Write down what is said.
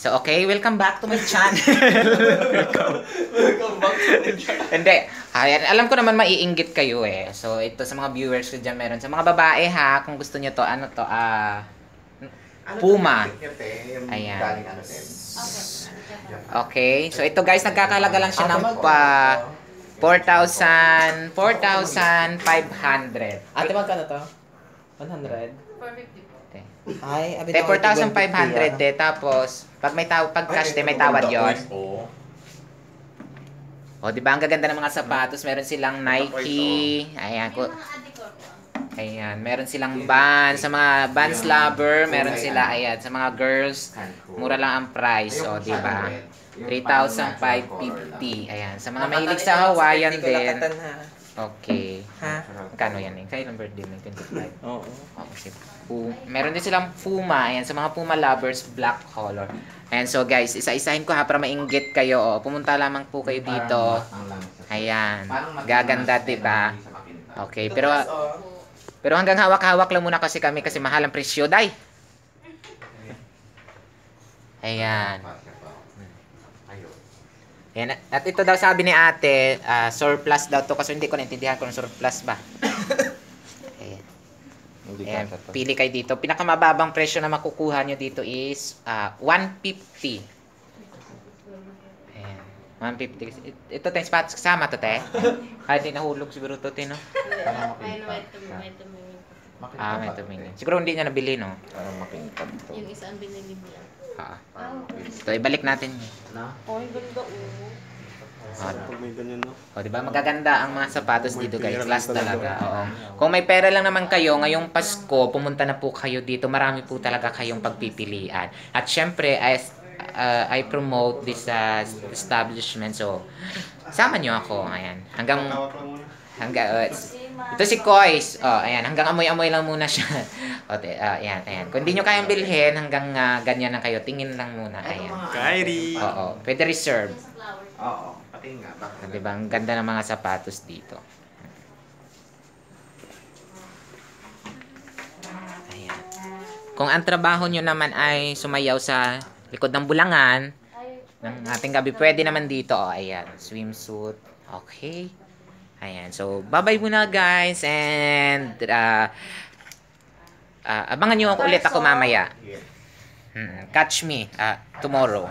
So, okay, welcome back to my channel. Welcome back to the channel. Hindi. Ayan, alam ko naman maiinggit kayo eh. So, ito sa mga viewers ko dyan meron. Sa mga babae ha, kung gusto nyo to, ano to, ah... Puma. Ayan. Ano okay, so ito guys, nagkakalaga lang siya ng pa... 4,000... 4,500. Ate, magkano to? 100? 450 po. Okay. Ay, abi Eh, 4,500 eh. Tapos, pag may taw pag cash eh, may tawad yon. Oo. O, di ba? Ang gaganda ng mga sapatos. Meron silang Nike. Ayan. Ko, po. ayan. Meron silang Vans. Sa mga Vans lover, meron sila. Ayan. Sa mga girls, mura lang ang price. O, di ba? 3,550. Ayan. Sa mga mahilig sa Hawaiian din. Okay. Ha? Magkano yan eh? Kailan birthday mo? 25. Oo. Oh, kasi Pu- meron din silang Puma. Ayan, sa mga Puma lovers, black color. Ayan, so guys, isa-isahin ko ha para mainggit kayo. O, pumunta lamang po kayo dito. Ayan. Gaganda, diba? Okay, pero pero hanggang hawak-hawak lang muna kasi kami kasi mahal ang presyo, day. Ayan. Ayan. At ito daw sabi ni ate, ah, surplus daw to kasi hindi ko naintindihan kung surplus ba. Ayan. Ayan, pili kayo dito. Pinakamababang presyo na makukuha nyo dito is ah, 150. Ayan, 150. It- Ito tayong spots kasama to, te. Ay, di nahulog siguro to, te, no? Tumingin po. Ah, may tumingin. Siguro hindi niya nabili, no? Para makintab to. Yung isa ang binili mo lang. Ah. So, ibalik natin. Na? Oh, ganda oh. May ganyan, no? O, di ba? Magaganda ang mga sapatos dito, guys. Class talaga. Oo. Kung may pera lang naman kayo, ngayong Pasko, pumunta na po kayo dito. Marami po talaga kayong pagpipilian. At syempre, as, uh, I promote this uh, establishment. So, sama nyo ako. Ayan. Hanggang, hanggang, uh, ito si Kois. Oh, ayan. Hanggang amoy-amoy lang muna siya. o, te, ah, ayan, ayan. Kung hindi nyo kayang bilhin, hanggang ah, ganyan lang kayo. Tingin lang muna. Ayan. Kyrie! Oo. Pwede reserve. Oo. Pati nga. Ah, Di ba? Ang ganda ng mga sapatos dito. Ayan. Kung ang trabaho nyo naman ay sumayaw sa likod ng bulangan, ng ating gabi, pwede naman dito. Oh, ayan. Swimsuit. Okay. Ayan. So, bye-bye muna guys. And, uh, uh, abangan nyo ako ulit ako mamaya. Hmm, catch me uh, tomorrow.